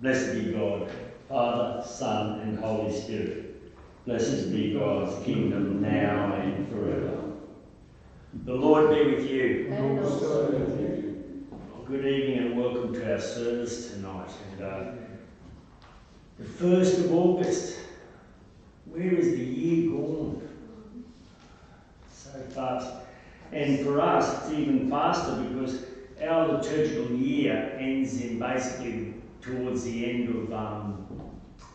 Blessed be God, Father, Son, and Holy Spirit. Blessed be God's kingdom now and forever. The Lord be with you. And also with you. Good evening and welcome to our service tonight. And uh, the first of August. Where is the year gone? So fast. And for us, it's even faster because our liturgical year ends in basically towards the end of um,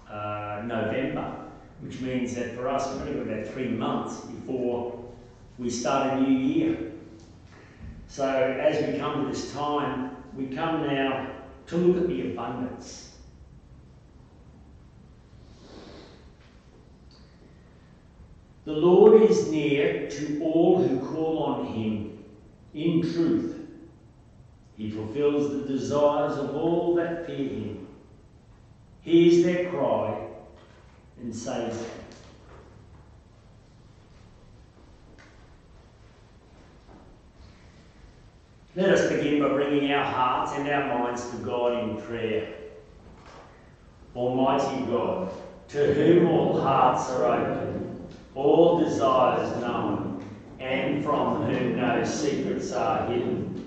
uh, November, which means that for us, we've got about three months before we start a new year. So as we come to this time, we come now to look at the abundance. The Lord is near to all who call on him in truth. He fulfills the desires of all that fear him, hears their cry, and saves them. Let us begin by bringing our hearts and our minds to God in prayer. Almighty God, to whom all hearts are open, all desires known, and from whom no secrets are hidden,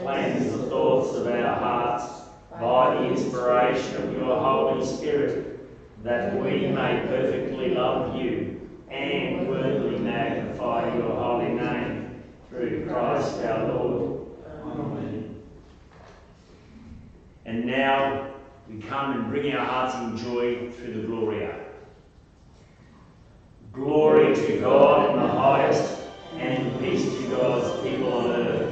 cleanse the thoughts of our hearts by the inspiration of your Holy Spirit, that we may perfectly love you and worthily magnify your holy name through Christ our Lord. Amen. And now we come and bring our hearts in joy through the Gloria. Glory to God in the highest, and peace to God's people on earth.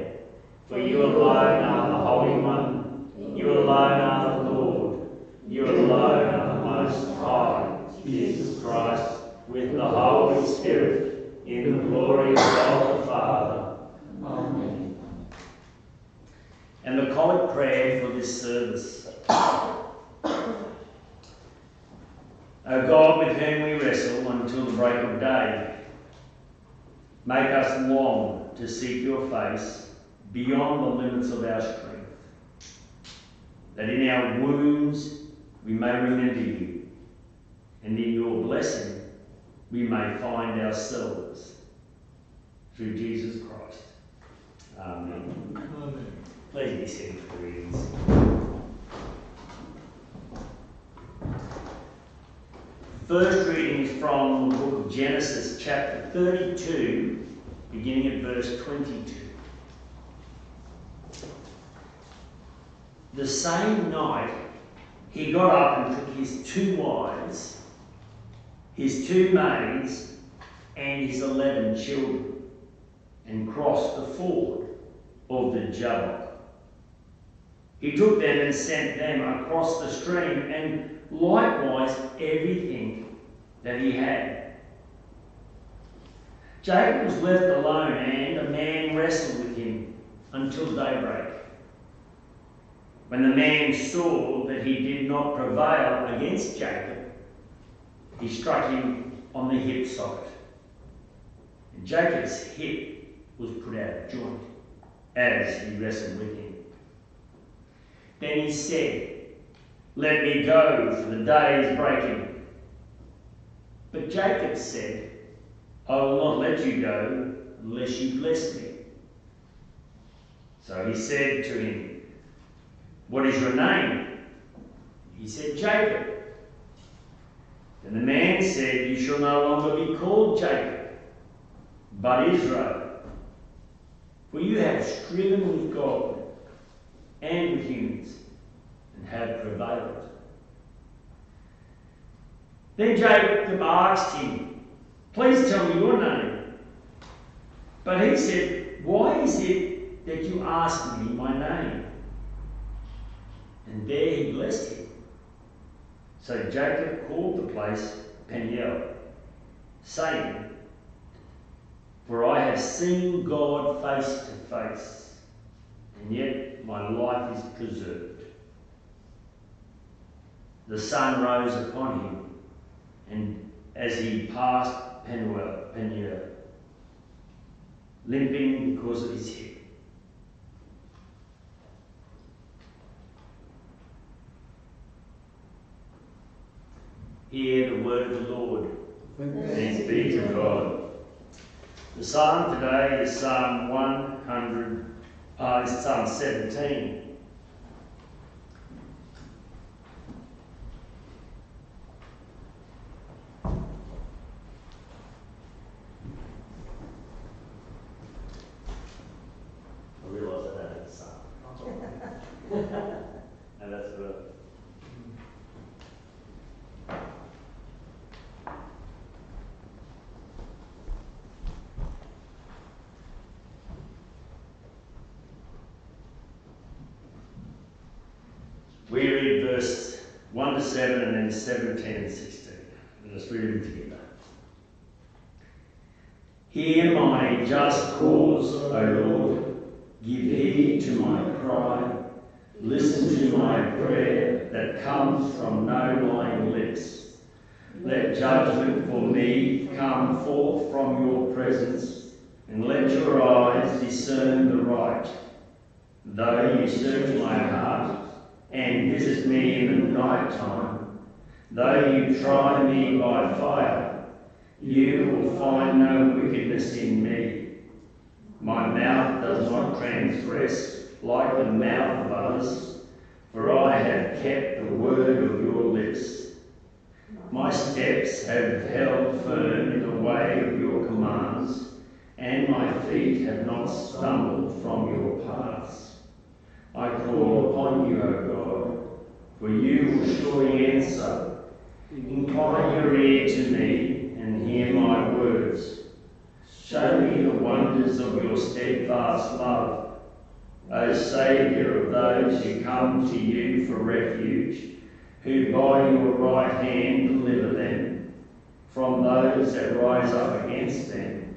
For you alone are the Holy One, you alone are the Lord, you alone are the Most High, Jesus Christ, with the Holy Spirit, in the glory of God the Father. Amen. And the collect prayer for this service. O God, with whom we wrestle until the break of day, make us long to seek your face beyond the limits of our strength, that in our wounds we may remember you, and in your blessing we may find ourselves through Jesus Christ. Amen. Amen. Please be seated for readings. First reading is from the book of Genesis, chapter 32, beginning at verse 22. The same night he got up and took his two wives, his two maids, and his eleven children, and crossed the ford of the Jabbok. He took them and sent them across the stream, and likewise everything that he had. Jacob was left alone, and a man wrestled with him until daybreak. When the man saw that he did not prevail against Jacob, he struck him on the hip socket. And Jacob's hip was put out of joint as he wrestled with him. Then he said, Let me go, for the day is breaking. But Jacob said, I will not let you go unless you bless me. So he said to him, What is your name? He said, Jacob. Then the man said, You shall no longer be called Jacob, but Israel. For you have striven with God and with humans and have prevailed. Then Jacob asked him, Please tell me your name. But he said, Why is it that you ask me my name? And there he blessed him. So Jacob called the place Peniel, saying, For I have seen God face to face, and yet my life is preserved. The sun rose upon him, and as he passed Penuel, Peniel, limping because of his hip. Hear the word of the Lord. Thanks be to God. The psalm today is Psalm 100, uh, is Psalm 17. I realise I don't have a psalm. and that's good. We read verse 1 to 7 and then 17 and 16. Let's read them together. Hear my just cause, O Lord. Give heed to my cry. Listen to my prayer that comes from no lying lips. Let judgment for me come forth from your presence, and let your eyes discern the right. Though you search my heart, and visit me in the night time. Though you try me by fire, you will find no wickedness in me. My mouth does not transgress like the mouth of others, for I have kept the word of your lips. My steps have held firm in the way of your commands, and my feet have not stumbled from your paths. I call upon you, O God, for you will surely answer. Incline your ear to me and hear my words. Show me the wonders of your steadfast love, O Saviour of those who come to you for refuge, who by your right hand deliver them from those that rise up against them.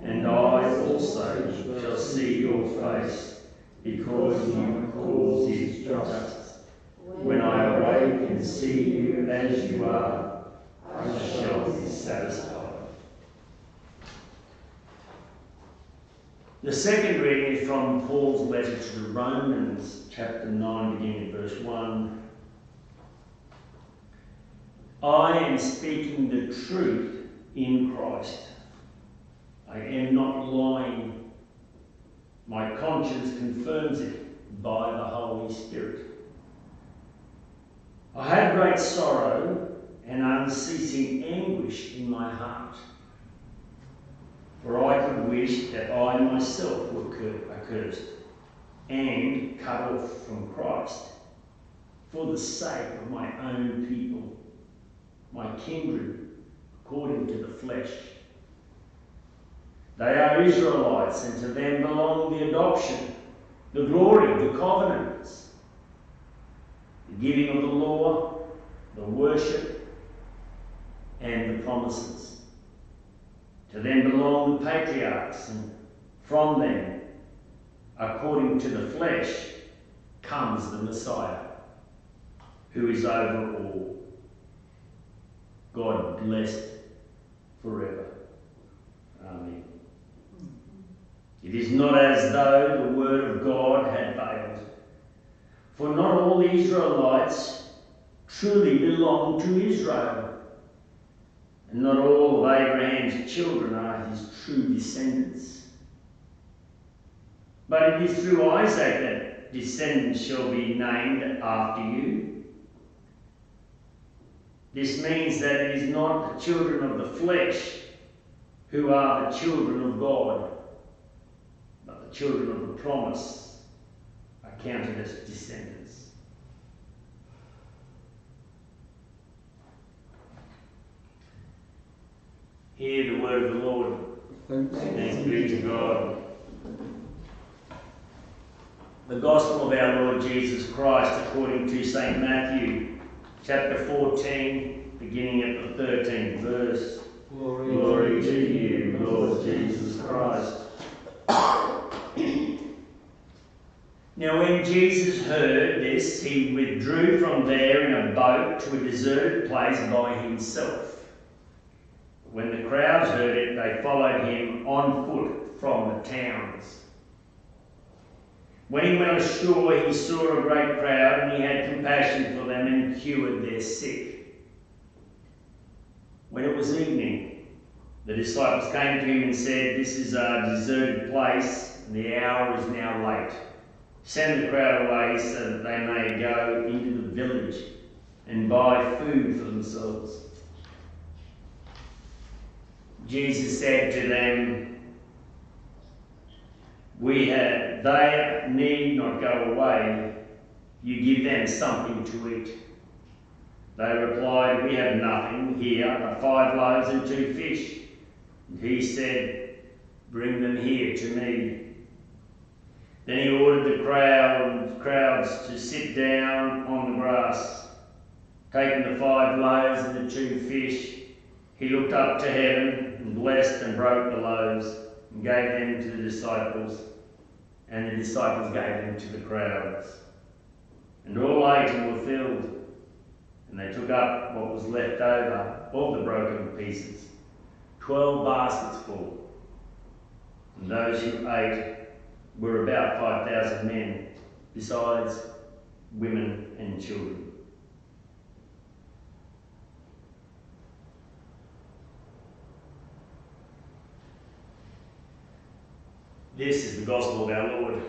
And I also shall see your face because you cause is just. When I awake and see you as you are, I shall be satisfied. The second reading is from Paul's letter to the Romans, chapter 9, beginning at verse 1. I am speaking the truth in Christ. I am not lying. My conscience confirms it by the Holy Spirit. I had great sorrow and unceasing anguish in my heart. For I could wish that I myself were accursed and cut off from Christ for the sake of my own people, my kindred, according to the flesh. They are Israelites, and to them belong the adoption, the glory, the covenants, the giving of the law, the worship, and the promises. To them belong the patriarchs, and from them, according to the flesh, comes the Messiah, who is over all. God blessed forever. Amen. It is not as though the word of God had failed, for not all the Israelites truly belong to Israel. And not all of Abraham's children are his true descendants. But it is through Isaac that descendants shall be named after you. This means that it is not the children of the flesh who are the children of God, but the children of the promise counted as descendants. Hear the word of the Lord. Thanks be to God. the Gospel of our Lord Jesus Christ according to St. Matthew, chapter 14, beginning at the 13th verse. Glory, Glory to you, Lord Jesus Christ. Now, when Jesus heard this, he withdrew from there in a boat to a deserted place by himself. When the crowds heard it, they followed him on foot from the towns. When he went ashore, he saw a great crowd, and he had compassion for them and cured their sick. When it was evening, the disciples came to him and said, This is a deserted place, and the hour is now late. Send the crowd away so that they may go into the village and buy food for themselves. Jesus said to them, We have, they need not go away. You give them something to eat. They replied, We have nothing here but five loaves and two fish. And he said, Bring them here to me. Then he ordered the crowd, crowds to sit down on the grass. Taking the five loaves and the two fish, he looked up to heaven and blessed and broke the loaves and gave them to the disciples, and the disciples gave them to the crowds. And all ate and were filled, and they took up what was left over of the broken pieces, twelve baskets full. And those who ate were about 5,000 men, besides women and children. This is the gospel of our Lord.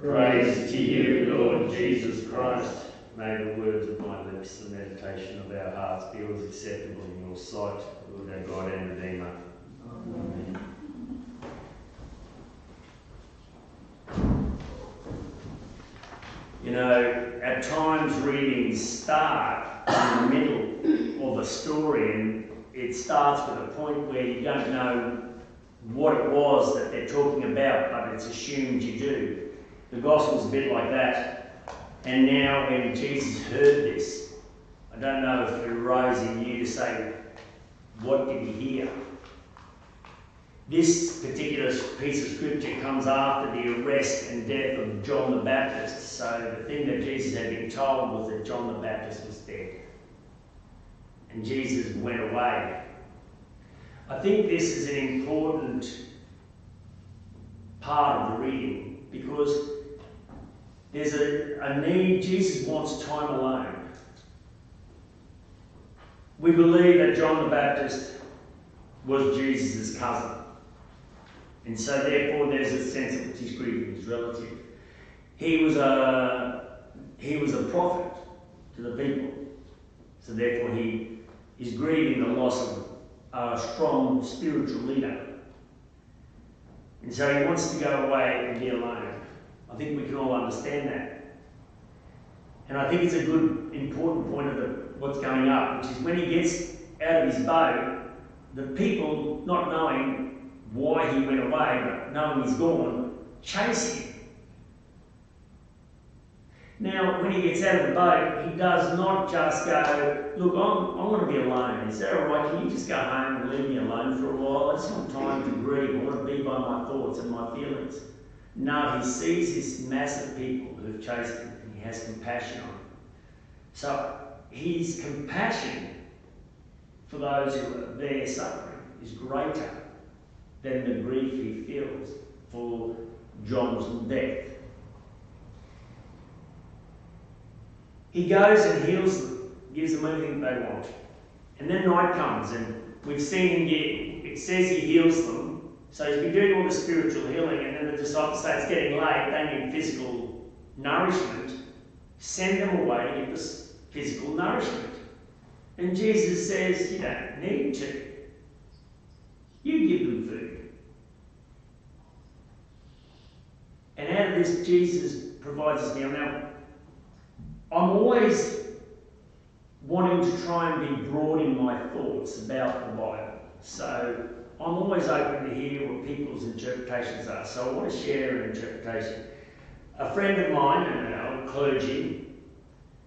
Praise to you, Lord Jesus Christ. May the words of my lips and meditation of our hearts be always acceptable in your sight, Lord our God and Redeemer. Amen. You know, at times readings start in the middle of a story and it starts with a point where you don't know what it was that they're talking about, but it's assumed you do. The Gospel's a bit like that. And now, when Jesus heard this, I don't know if it arose in you to say, What did he hear? This particular piece of scripture comes after the arrest and death of John the Baptist. So the thing that Jesus had been told was that John the Baptist was dead. And Jesus went away. I think this is an important part of the reading because there's a, a need, Jesus wants time alone. We believe that John the Baptist was Jesus' cousin. And so therefore there's a sense of which he's grieving his relative. He was a he was a prophet to the people. So therefore he is grieving the loss of a strong spiritual leader. And so he wants to go away and be alone. I think we can all understand that. And I think it's a good, important point of the, what's going up, which is when he gets out of his boat, the people, not knowing why he went away, but knowing he's gone, chase him. Now, when he gets out of the boat, he does not just go, Look, I'm, I'm going to be alone. Is that all right? Can you just go home and leave me alone for a while? I just want time to grieve. I want to be by my thoughts and my feelings. No, he sees this mass of people who have chased him and he has compassion on them. So, his compassion for those who are there suffering is greater than the grief he feels for John's death. He goes and heals them, gives them everything they want. And then night comes, and we've seen him get, it says he heals them. So he's been doing all the spiritual healing, and then the disciples say it's getting late, they need physical nourishment. Send them away to get this physical nourishment. And Jesus says, You don't need to. You give them food. And out of this, Jesus provides us meal. Now, I'm always wanting to try and be broad in my thoughts about the Bible. So I'm always open to hear what people's interpretations are. So I want to share an interpretation. a friend of mine, a clergy,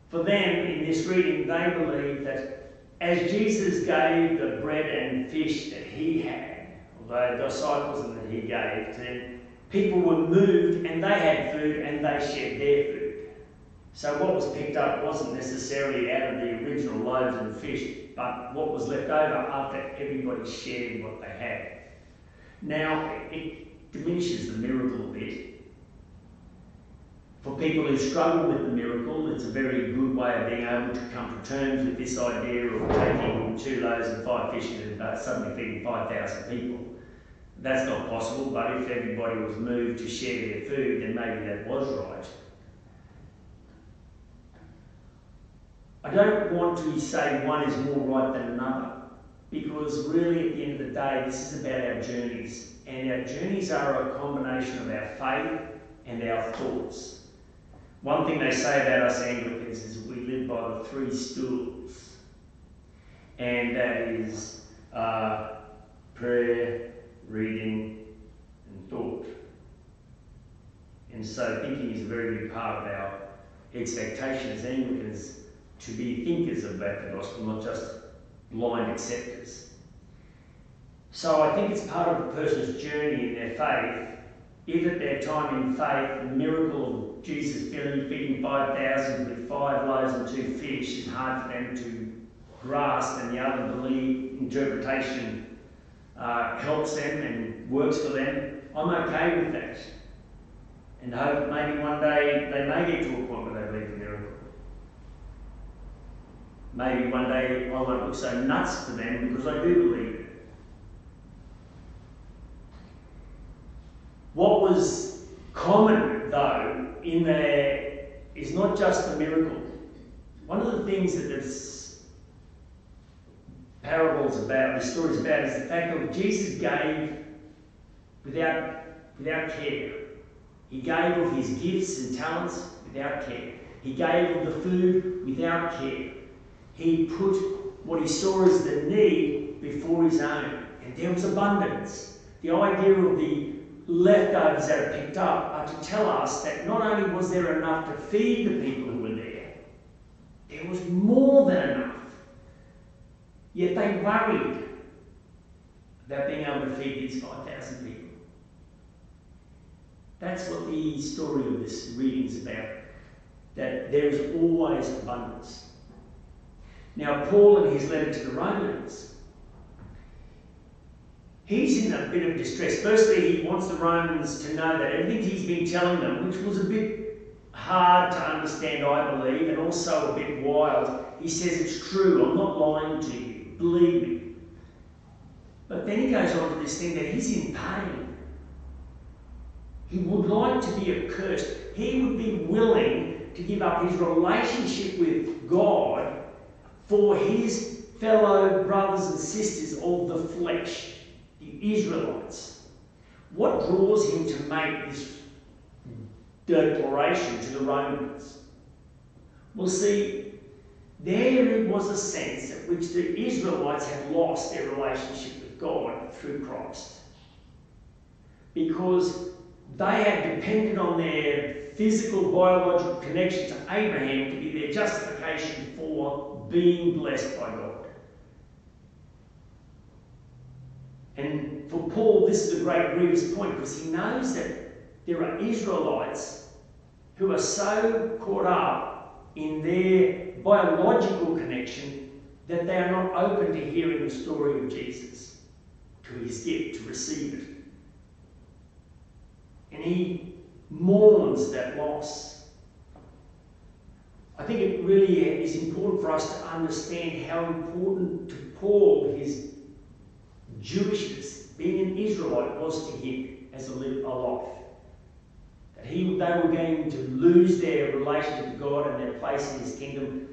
for them in this reading, they believe that as Jesus gave the bread and fish that he had, the disciples and that he gave to them, people were moved and they had food and they shared their food. So what was picked up wasn't necessarily out of the original loaves and fish, but what was left over after everybody shared what they had. Now, it diminishes the miracle a bit. For people who struggle with the miracle, it's a very good way of being able to come to terms with this idea of taking two loaves and five fish and uh, suddenly feeding 5,000 people. That's not possible, but if everybody was moved to share their food, then maybe that was right. I don't want to say one is more right than another because really at the end of the day this is about our journeys and our journeys are a combination of our faith and our thoughts. One thing they say about us Anglicans is we live by the three stools and that is uh, prayer, reading and thought. And so thinking is a very big part of our expectation as Anglicans to be thinkers about the gospel, not just blind acceptors. So I think it's part of a person's journey in their faith. If at their time in faith, the miracle of Jesus feeding 5,000 with five loaves and two fish is hard for them to grasp, and the other belief interpretation uh, helps them and works for them, I'm okay with that. And hope that maybe one day they may get to a point where they believe in miracle. Maybe one day I won't look so nuts to them because I do believe. What was common, though, in there is not just the miracle. One of the things that this parable's about, the story's about, is the fact that Jesus gave without, without care. He gave of his gifts and talents without care. He gave of the food without care he put what he saw as the need before his own. And there was abundance. The idea of the leftovers that are picked up are to tell us that not only was there enough to feed the people who were there, there was more than enough. Yet they worried about being able to feed these 5,000 people. That's what the story of this reading is about. That there is always abundance. Now, Paul, in his letter to the Romans, he's in a bit of distress. Firstly, he wants the Romans to know that everything he's been telling them, which was a bit hard to understand, I believe, and also a bit wild, he says it's true. I'm not lying to you. Believe me. But then he goes on to this thing that he's in pain. He would like to be accursed. He would be willing to give up his relationship with God for his fellow brothers and sisters of the flesh, the Israelites. What draws him to make this declaration to the Romans? Well, see, there was a sense at which the Israelites had lost their relationship with God through Christ. Because they had depended on their physical, biological connection to Abraham to be their justification for being blessed by God. And for Paul, this is a great grievous point because he knows that there are Israelites who are so caught up in their biological connection that they are not open to hearing the story of Jesus, to his gift, to receive it. And he mourns that loss. I think it really is important for us to understand how important to Paul his Jewishness, being an Israelite, was to him as a life. That he, they were going to lose their relationship with God and their place in his kingdom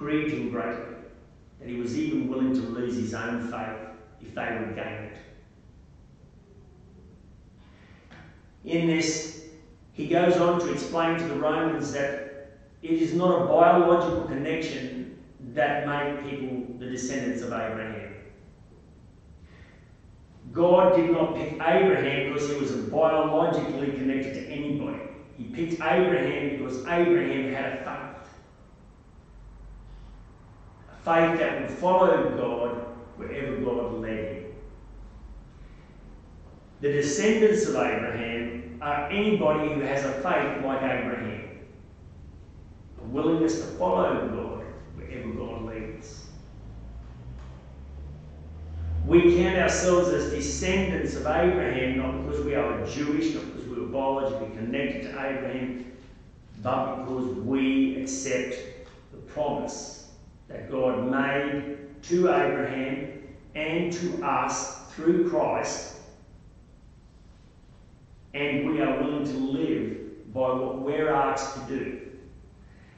grieved him greatly. That he was even willing to lose his own faith if they would gain it. In this, he goes on to explain to the Romans that it is not a biological connection that made people the descendants of Abraham. God did not pick Abraham because he was biologically connected to anybody. He picked Abraham because Abraham had a faith. A faith that would follow God wherever God led him. The descendants of Abraham are anybody who has a faith like Abraham, a willingness to follow God wherever God leads. We count ourselves as descendants of Abraham not because we are Jewish, not because we were biologically connected to Abraham, but because we accept the promise that God made to Abraham and to us through Christ and we are willing to live by what we're asked to do.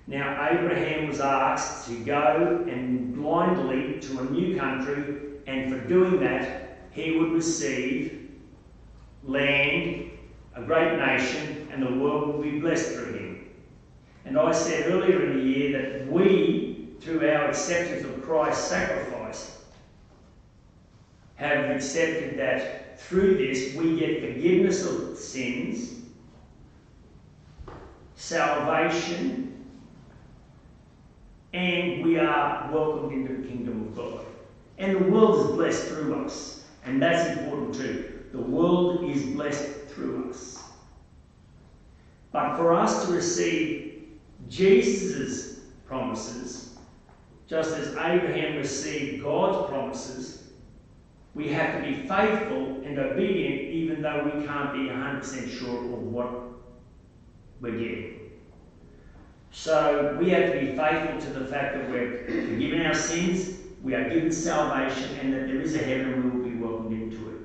Now, Abraham was asked to go and blindly to a new country, and for doing that, he would receive land, a great nation, and the world would be blessed through him. And I said earlier in the year that we, through our acceptance of Christ's sacrifice, have accepted that through this, we get forgiveness of sins, salvation, and we are welcomed into the kingdom of God. And the world is blessed through us. And that's important too. The world is blessed through us. But for us to receive Jesus' promises, just as Abraham received God's promises, we have to be faithful and obedient even though we can't be 100% sure of what we're getting. So we have to be faithful to the fact that we're forgiven our sins, we are given salvation, and that there is a heaven and we will be welcomed into it.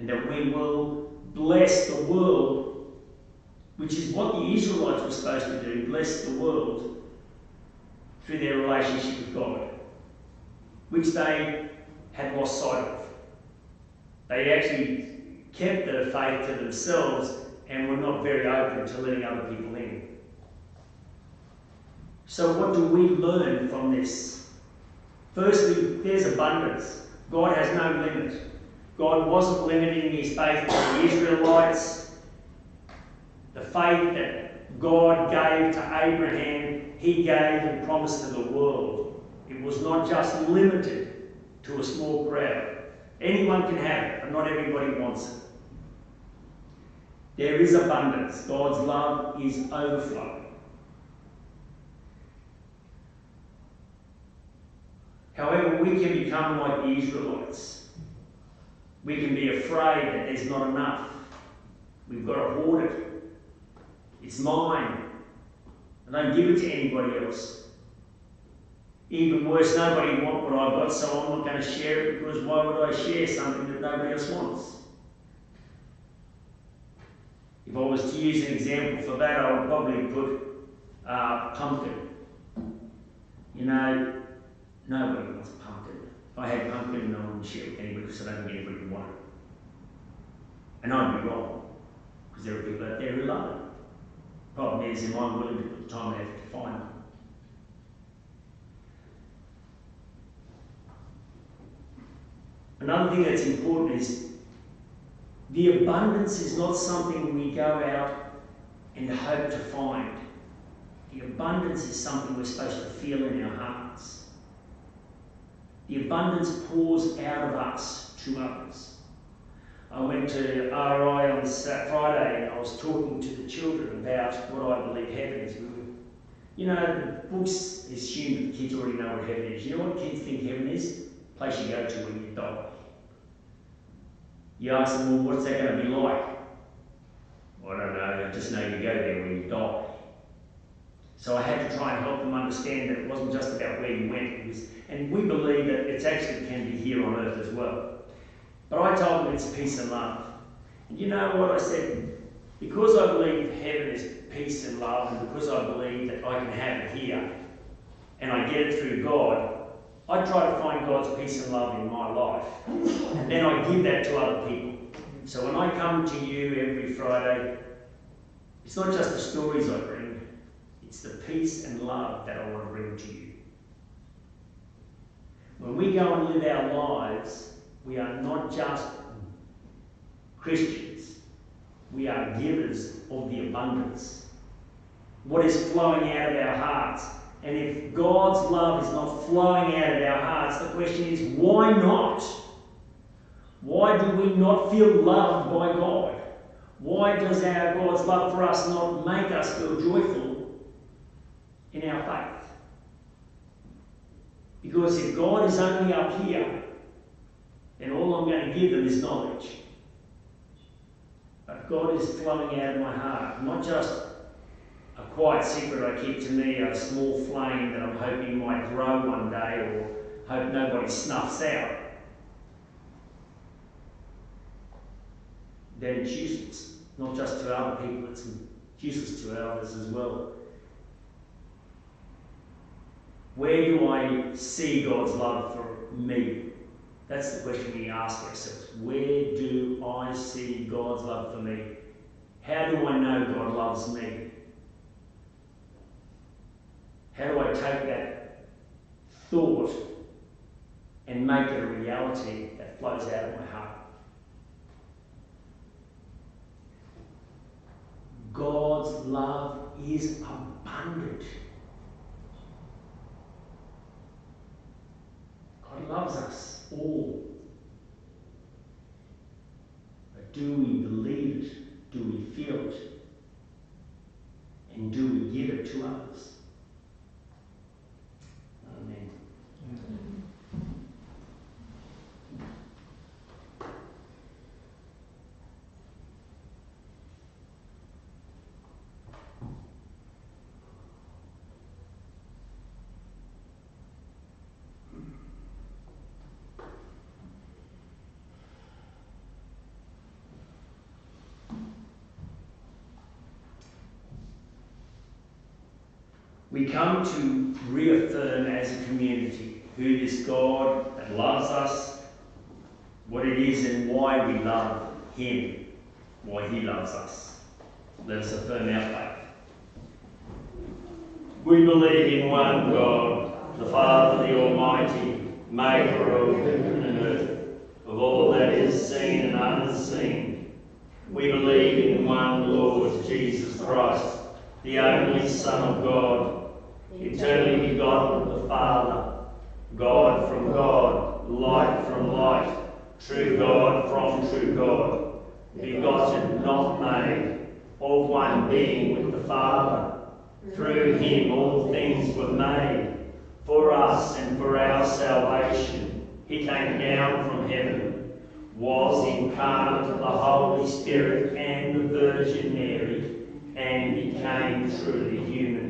And that we will bless the world, which is what the Israelites were supposed to do bless the world through their relationship with God, which they had lost sight of. They actually kept their faith to themselves and were not very open to letting other people in. So, what do we learn from this? Firstly, there's abundance. God has no limit. God wasn't limiting his faith to the Israelites. The faith that God gave to Abraham, he gave and promised to the world. It was not just limited to a small crowd. Anyone can have it, but not everybody wants it. There is abundance. God's love is overflowing. However, we can become like the Israelites. We can be afraid that there's not enough. We've got to hoard it. It's mine. I don't give it to anybody else. Even worse, nobody want what I've got, so I'm not going to share it because why would I share something that nobody else wants? If I was to use an example for that, I would probably put uh, pumpkin. You know, nobody wants pumpkin. If I had pumpkin, I wouldn't share it with anybody because I don't think anybody would want it. And I'd be wrong because there are people out there who love it. Problem is, am I willing to time and effort to find it? Another thing that's important is the abundance is not something we go out and hope to find. The abundance is something we're supposed to feel in our hearts. The abundance pours out of us to others. I went to RI on Friday and I was talking to the children about what I believe heaven is. You know, books assume that the kids already know what heaven is. You know what kids think heaven is? place you go to when you die. You ask them, well, what's that going to be like? Well, I don't know, I just know you go there when you die. So I had to try and help them understand that it wasn't just about where you went, it was, and we believe that it actually can be here on earth as well. But I told them it's peace and love. And you know what I said? Because I believe heaven is peace and love, and because I believe that I can have it here, and I get it through God, I try to find God's peace and love in my life, and then I give that to other people. So when I come to you every Friday, it's not just the stories I bring, it's the peace and love that I want to bring to you. When we go and live our lives, we are not just Christians, we are givers of the abundance. What is flowing out of our hearts. And if God's love is not flowing out of our hearts, the question is why not? Why do we not feel loved by God? Why does our God's love for us not make us feel joyful in our faith? Because if God is only up here, then all I'm going to give them is knowledge. God is flowing out of my heart, not just a quiet secret I keep to me, a small flame that I'm hoping might grow one day or hope nobody snuffs out. Then it's useless, not just to other people, it's useless to others as well. Where do I see God's love for me? That's the question we ask ourselves. Where do I see God's love for me? How do I know God loves me? How do I take that thought and make it a reality that flows out of my heart? God's love is abundant. God loves us all. But do we believe it? Do we feel it? And do we give it to others? Amen. We come to reaffirm as a community who this God that loves us, what it is and why we love Him, why He loves us. Let us affirm our faith. We believe in one God, the Father, the Almighty, maker of heaven and earth, of all that is seen and unseen. We believe in one Lord Jesus Christ, the only Son of God eternally begotten of the Father, God from God, light from light, true God from true God, begotten, not made, of one being with the Father. Through him all things were made, for us and for our salvation. He came down from heaven, was incarnate of the Holy Spirit and the Virgin Mary, and became truly human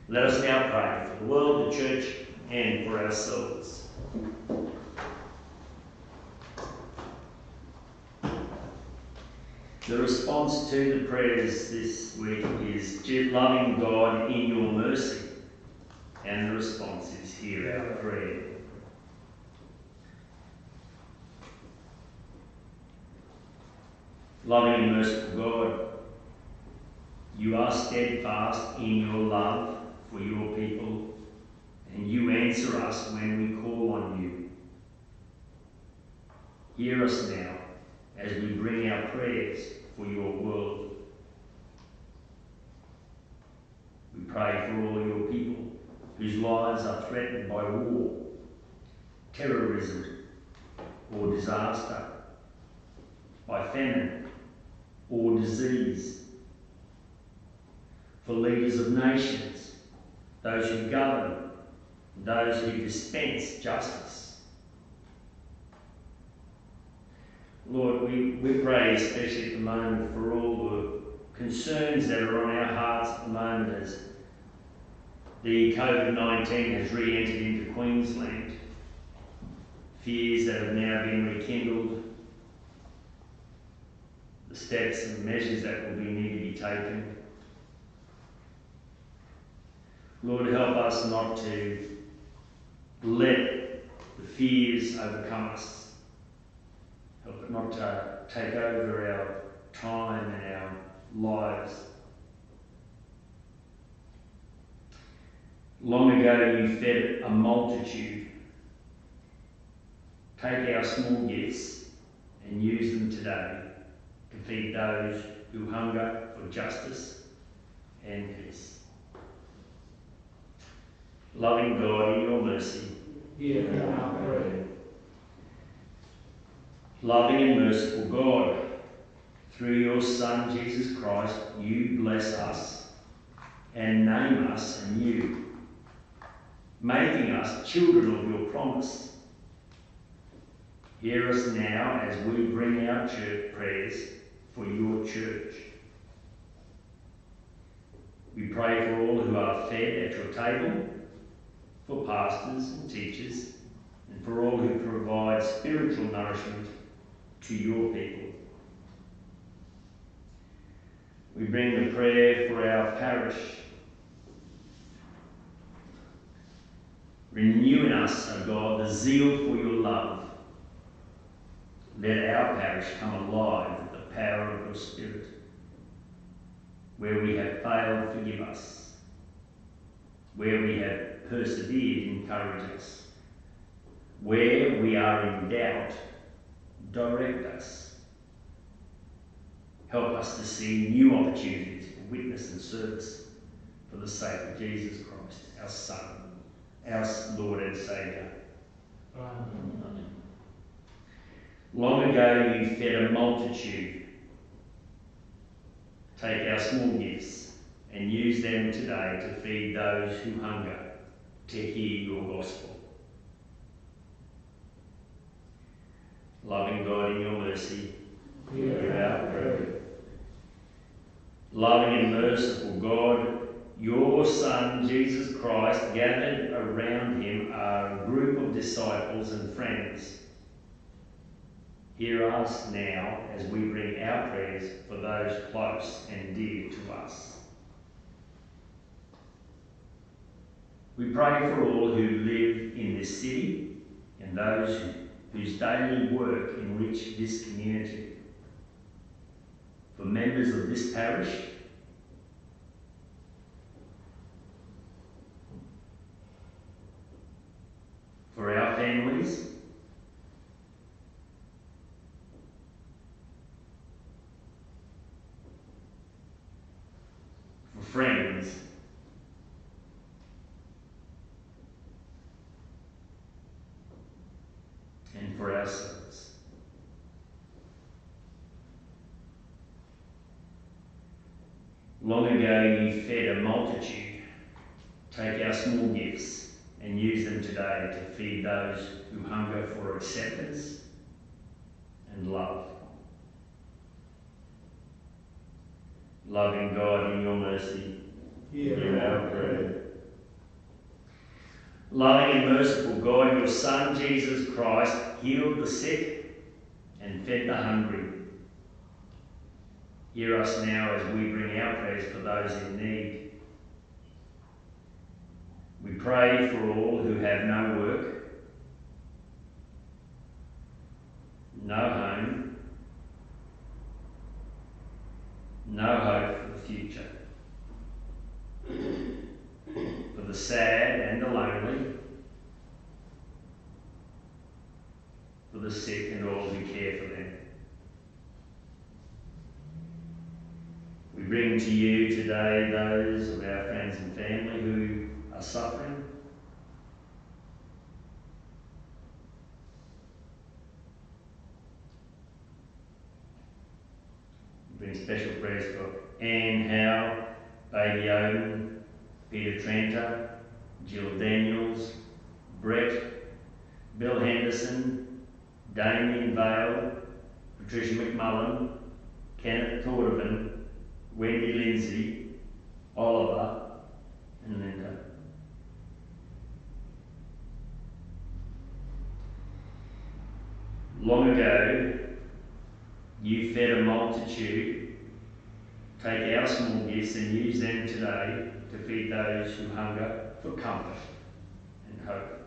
Let us now pray for the world, the church, and for ourselves. The response to the prayers this week is loving God in your mercy. And the response is hear our prayer. Loving and merciful God, you are steadfast in your love for your people, and you answer us when we call on you. Hear us now as we bring our prayers for your world. We pray for all your people whose lives are threatened by war, terrorism, or disaster, by famine or disease, for leaders of nations, those who govern, those who dispense justice. Lord, we, we pray especially at the moment for all the concerns that are on our hearts at the moment as the COVID 19 has re entered into Queensland. Fears that have now been rekindled, the steps and measures that will be need to be taken. Lord, help us not to let the fears overcome us. Help it not to take over our time and our lives. Long ago, you fed a multitude. Take our small gifts and use them today to feed those who hunger for justice and peace. Loving God, in your mercy, Hear our prayer. loving and merciful God, through your Son Jesus Christ, you bless us and name us anew, making us children of your promise. Hear us now as we bring our church prayers for your church. We pray for all who are fed at your table, for pastors and teachers, and for all who provide spiritual nourishment to your people. We bring the prayer for our parish. Renew in us, O God, the zeal for your love. Let our parish come alive with the power of your Spirit. Where we have failed, forgive us. Where we have persevered, encourage us. Where we are in doubt, direct us. Help us to see new opportunities for witness and service for the sake of Jesus Christ, our Son, our Lord and Saviour. Long ago you fed a multitude. Take our small gifts and use them today to feed those who hunger to hear your gospel. Loving God in your mercy, Hear our prayer. loving and merciful God, your Son Jesus Christ, gathered around him a group of disciples and friends. Hear us now as we bring our prayers for those close and dear to us. We pray for all who live in this city and those who- whose daily work enrich this community. For members of this parish, for our families, for friends, and for ourselves. Long ago you fed a multitude. Take our small gifts and use them today to feed those who hunger for acceptance and love. Loving God in your mercy, Hear our prayer. Loving and merciful God, your Son Jesus Christ healed the sick and fed the hungry. Hear us now as we bring our prayers for those in need. We pray for all who have no work, no home, no hope for the future. For the sad and the lonely, for the sick and all who care for them. We bring to you today those of our friends and family who are suffering. Bring special prayers for Anne Howe, Baby Owen, Peter Tranter, Jill Daniels, Brett, Bill Henderson, Damien Vale, Patricia McMullen, Kenneth Tordovan, Wendy Lindsay, Oliver, and Linda. Long ago, you fed a multitude. Take our small gifts and use them today to feed those who hunger for comfort and hope.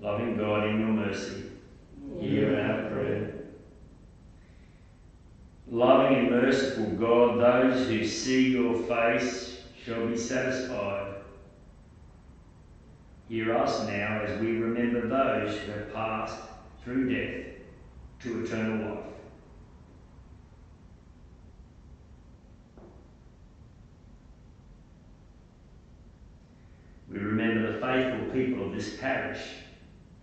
Loving God, in your mercy, hear our prayer. Loving and merciful God, those who see your face shall be satisfied. Hear us now as we remember those who have passed through death to eternal life. We remember the faithful people of this parish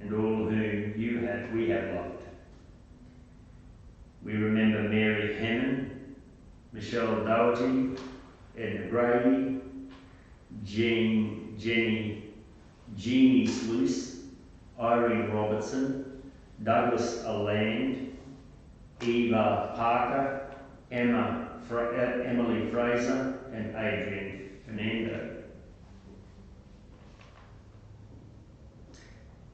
and all whom you have, we have loved. We remember Mary Hammond, Michelle Doherty, Edna Brady, Jean, Jenny, Jeannie Sluice, Irene Robertson, Douglas Aland, Eva Parker, Emma, Fra- uh, Emily Fraser, and Adrian Fernando.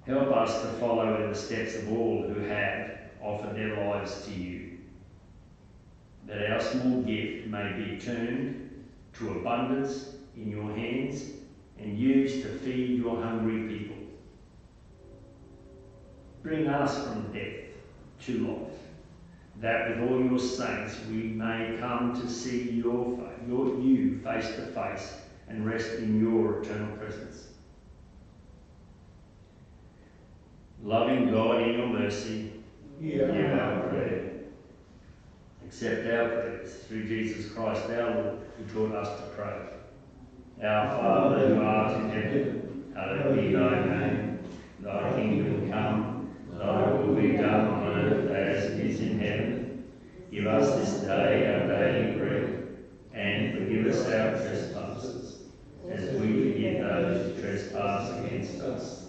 Help us to follow in the steps of all who have offered their lives to you, that our small gift may be turned to abundance in your hands and used to feed your hungry people. Bring us from death to life, that with all your saints we may come to see your, your you face to face and rest in your eternal presence. Loving God in your mercy, Hear our prayer. accept our prayers through Jesus Christ our Lord, who taught us to pray. Our Father who art in heaven, hallowed be thy name. Thy kingdom come, thy will be done on earth as it is in heaven. Give us this day our daily bread, and forgive us our trespasses, as we forgive those who trespass against us.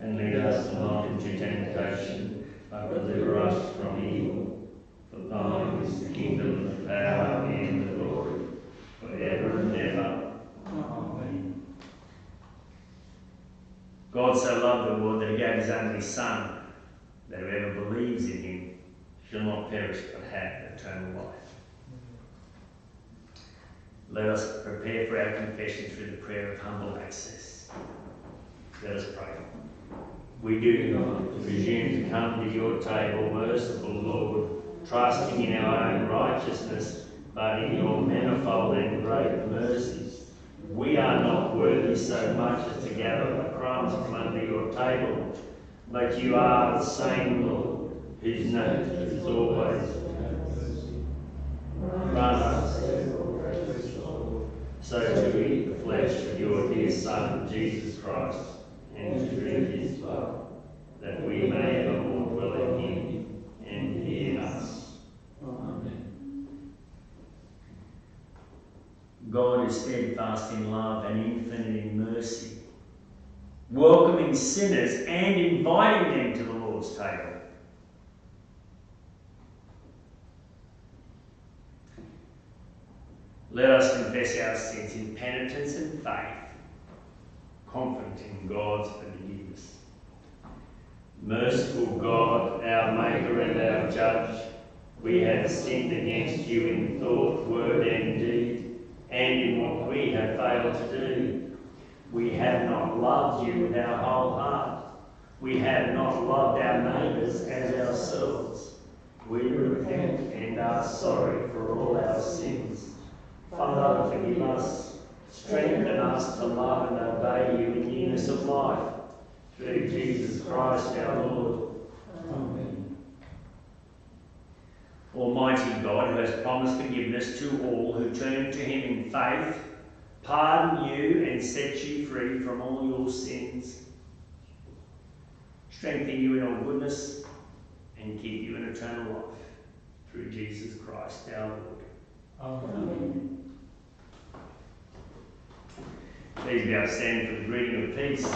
And lead us not into temptation, but deliver us from evil. For thine is the kingdom, the power, and the glory, forever and ever. Amen. God so loved the world that he gave his only Son, that whoever believes in him shall not perish but have eternal life. Let us prepare for our confession through the prayer of humble access. Let us pray. We do not presume to come to your table, merciful Lord, trusting in our own righteousness, but in your manifold and great mercies. We are not worthy so much as to gather the crumbs from under your table, but you are the same Lord, whose nature is always run us so to eat the flesh of your dear Son, Jesus Christ, and to drink his blood, that we may dwell in him and he in us. Amen. God is steadfast in love and infinite in mercy, welcoming sinners and inviting them to the Lord's table. Let us confess our sins in penitence and faith, in God's forgiveness. Merciful God, our Maker and our Judge, we have sinned against you in thought, word, and deed, and in what we have failed to do. We have not loved you with our whole heart. We have not loved our neighbours as ourselves. We repent and are sorry for all our sins. Father, forgive us. Strengthen us to love and obey you in newness of life. Through Jesus Christ our Lord. Amen. Almighty God, who has promised forgiveness to all who turn to him in faith, pardon you and set you free from all your sins, strengthen you in all goodness, and keep you in eternal life. Through Jesus Christ our Lord. Amen. Please be outstanding for the reading of peace.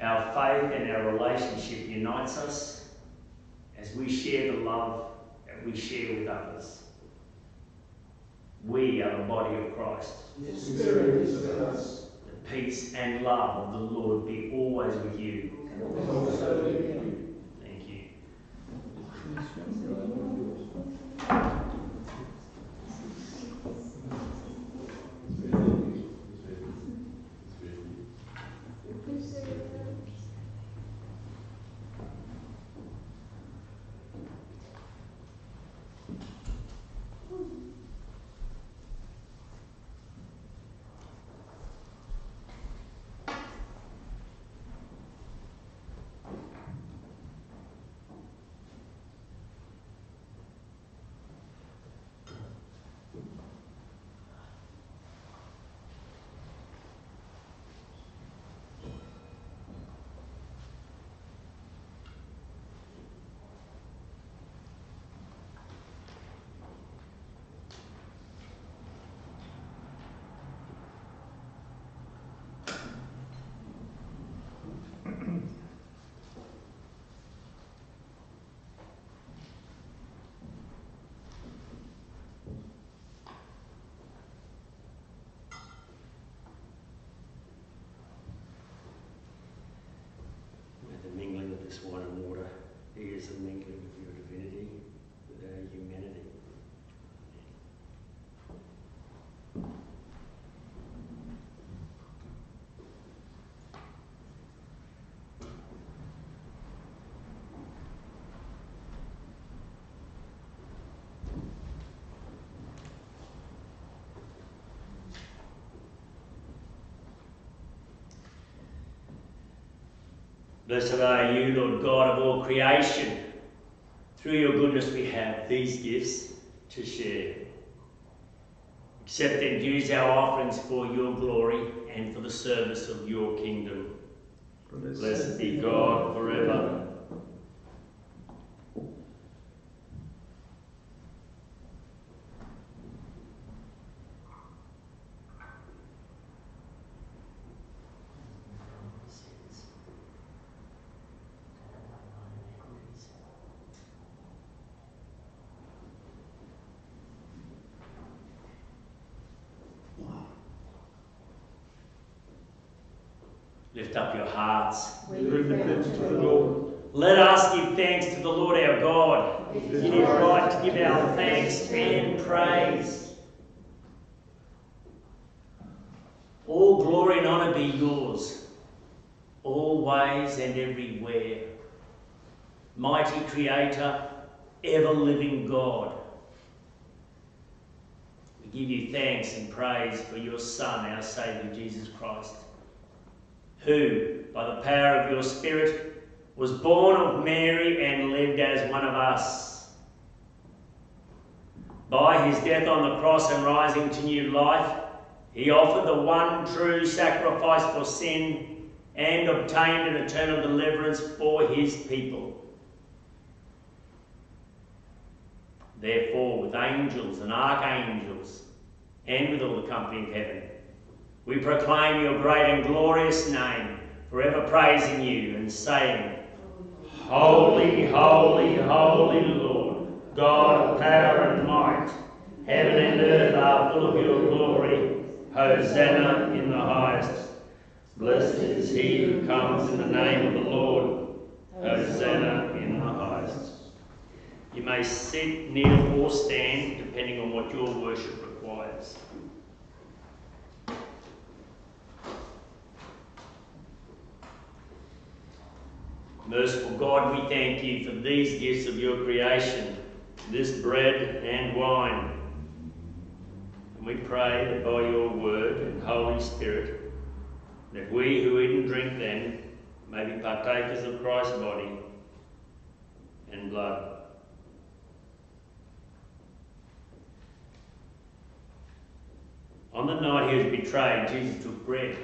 Our faith and our relationship unites us as we share the love that we share with others. We are the body of Christ. The Spirit is with us. The peace and love of the Lord be always with you. And also with you. Thank you. With the mingling of this wine and water, he is the mingling of your divinity with our humanity. Blessed are you, Lord God of all creation. Through your goodness we have these gifts to share. Accept and use our offerings for your glory and for the service of your kingdom. Blessed be God forever. Lift up your hearts. We lift to the Lord. Let us give thanks to the Lord our God. It is right to give our thanks and praise. All glory and honour be yours, always and everywhere. Mighty Creator, ever living God. We give you thanks and praise for your Son, our Saviour, Jesus Christ, who, by the power of your Spirit, was born of Mary and lived as one of us. By his death on the cross and rising to new life, he offered the one true sacrifice for sin and obtained an eternal deliverance for his people. Therefore, with angels and archangels, and with all the company of heaven, we proclaim your great and glorious name, forever praising you and saying, Holy, holy, holy Lord, God of power and might, heaven and earth are full of your glory. Hosanna in the highest. Blessed is he who comes in the name of the Lord. Hosanna in the highest. You may sit, kneel, or stand, depending on what your worship Merciful God, we thank you for these gifts of your creation, this bread and wine. And we pray that by your word and Holy Spirit, that we who eat and drink them may be partakers of Christ's body and blood. On the night he was betrayed, Jesus took bread.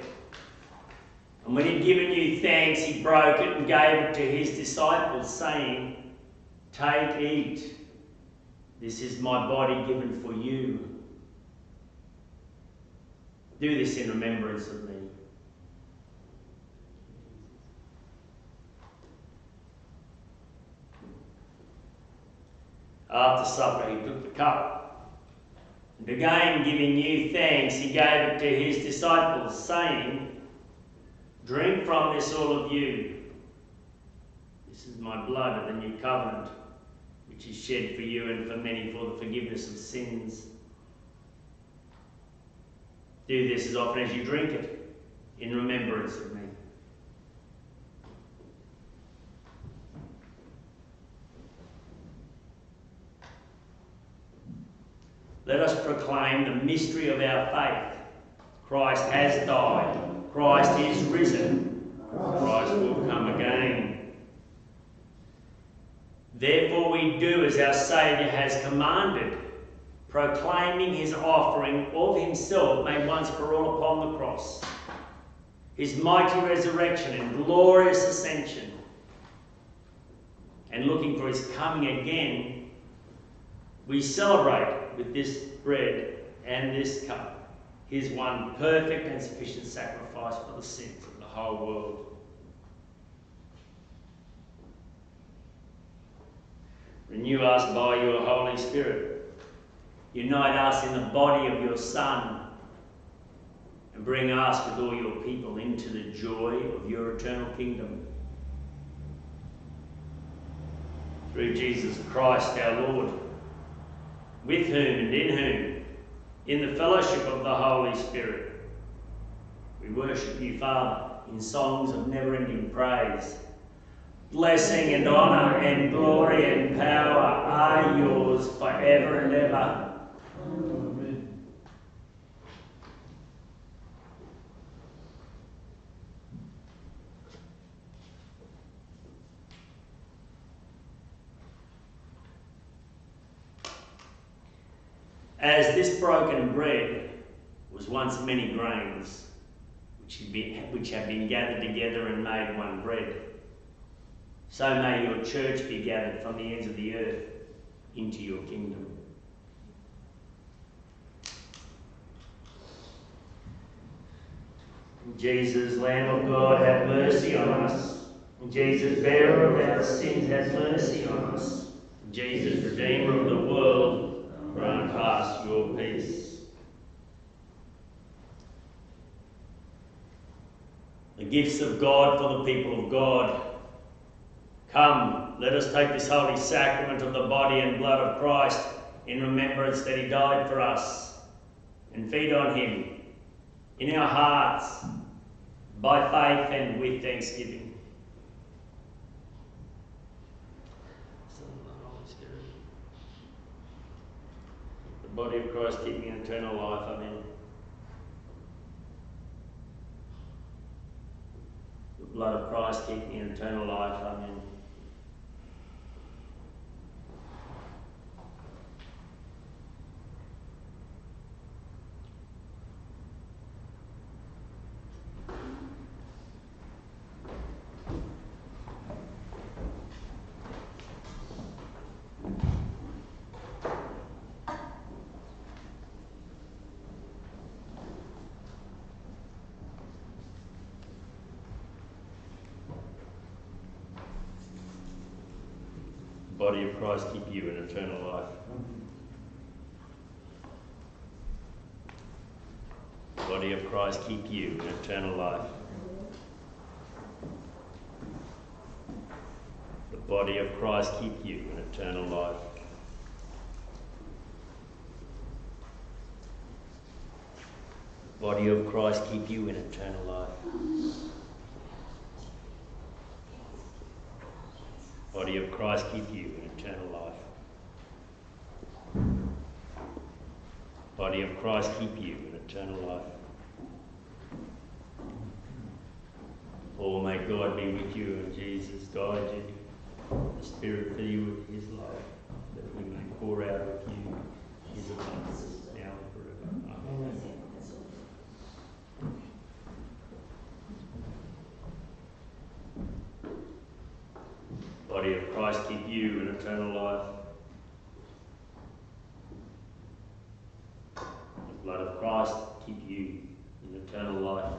And when he'd given you thanks, he broke it and gave it to his disciples, saying, Take, eat. This is my body given for you. Do this in remembrance of me. After supper, he took the cup. And again, giving you thanks, he gave it to his disciples, saying, Drink from this, all of you. This is my blood of the new covenant, which is shed for you and for many for the forgiveness of sins. Do this as often as you drink it, in remembrance of me. Let us proclaim the mystery of our faith. Christ has died. Christ is risen. Christ will come again. Therefore, we do as our Saviour has commanded, proclaiming his offering of himself made once for all upon the cross, his mighty resurrection and glorious ascension, and looking for his coming again, we celebrate with this bread and this cup, his one perfect and sufficient sacrifice for the sins of the whole world. Renew us by your Holy Spirit. Unite us in the body of your Son. And bring us with all your people into the joy of your eternal kingdom. Through Jesus Christ our Lord with whom and in whom, in the fellowship of the Holy Spirit, we worship you, Father, in songs of never ending praise. Blessing and honour and glory and power are yours forever and ever. As this broken bread was once many grains, which have, been, which have been gathered together and made one bread, so may your church be gathered from the ends of the earth into your kingdom. Jesus, Lamb of God, have mercy on us. Jesus, bearer of our sins, have mercy on us. Jesus, Redeemer of the world, grant us your peace. The gifts of God for the people of God. Come, let us take this holy sacrament of the body and blood of Christ in remembrance that he died for us and feed on him in our hearts by faith and with thanksgiving. Body of Christ keep me in eternal life. Amen. The blood of Christ keep me in eternal life. Amen. Body of Christ keep you in eternal life. body of Christ keep you in eternal life. The body of Christ keep you in eternal life. Body of Christ keep you in eternal life. body of Christ keep you in eternal life. Body of Christ keep you in eternal life. Oh, may God be with you and Jesus guide you, the Spirit fill you with His love, that we may pour out of you His abundance now and forever. Amen. eternal life. The blood of Christ keep you in eternal life.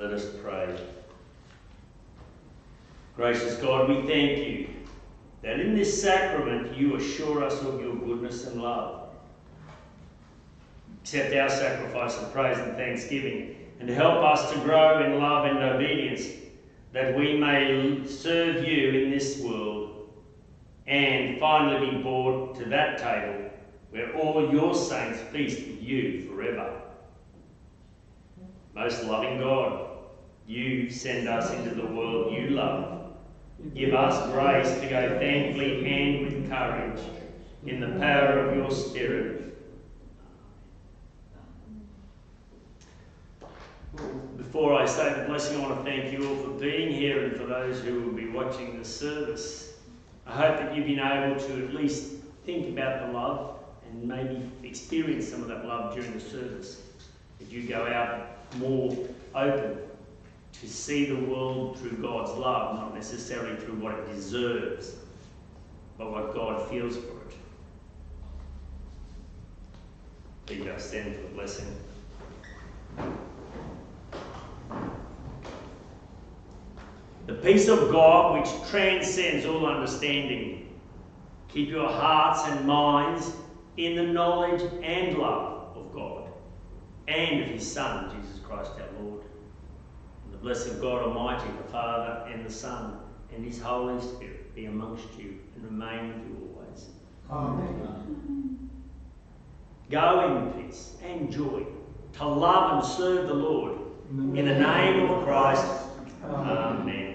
Let us pray. Gracious God, we thank you that in this sacrament you assure us of your goodness and love. Accept our sacrifice of praise and thanksgiving and help us to grow in love and obedience that we may serve you in this world and finally be brought to that table where all your saints feast with you forever. Most loving God, you send us into the world you love. Give us grace to go thankfully and with courage in the power of your Spirit. Before I say the blessing, I want to thank you all for being here and for those who will be watching the service. I hope that you've been able to at least think about the love and maybe experience some of that love during the service. That you go out more open to see the world through God's love, not necessarily through what it deserves, but what God feels for it. Please I stand for the blessing. The peace of God, which transcends all understanding, keep your hearts and minds in the knowledge and love of God and of His Son, Jesus Christ our Lord. The God Almighty, the Father and the Son and His Holy Spirit be amongst you and remain with you always. Amen. Go in peace and joy to love and serve the Lord. In the name of Christ, Amen.